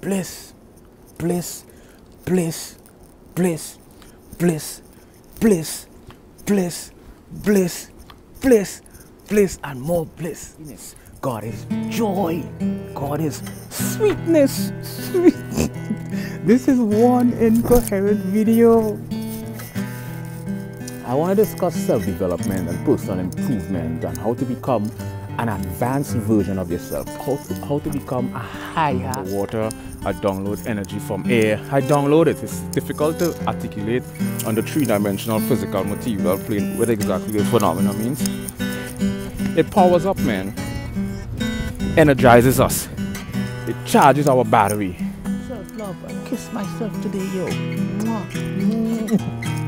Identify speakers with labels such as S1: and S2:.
S1: bliss, bliss, bliss, bliss, bliss, bliss, bliss, bliss, bliss, bliss, and more bliss. God is joy. God is sweetness. Sweet. this is one incoherent video. I want to discuss self-development and personal improvement and how to become an advanced version of yourself. How to, how to become a higher water. I download energy from air. I download it. It's difficult to articulate on the three-dimensional physical material plane what exactly this phenomenon means. It powers up, man. Energizes us. It charges our battery. Self-love. I kiss myself today, yo. Mwah.